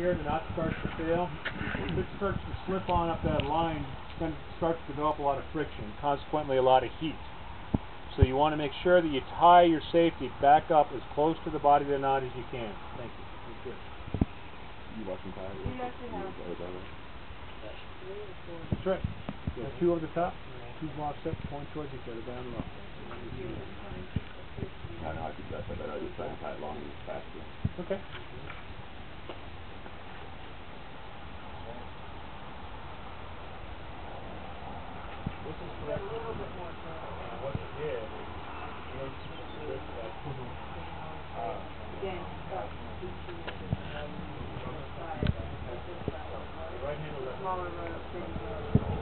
here, the knot starts to fail. If it starts to slip on up that line, then it starts to develop a lot of friction, consequently a lot of heat. So you want to make sure that you tie your safety back up as close to the body of the knot as you can. Thank you. That's good. You washing tires? We actually have- That's right. You have two over the top, two offset, point towards each other down low. I know, I could, that's better, I just try and tie it long and faster. Okay. Smaller road, big road.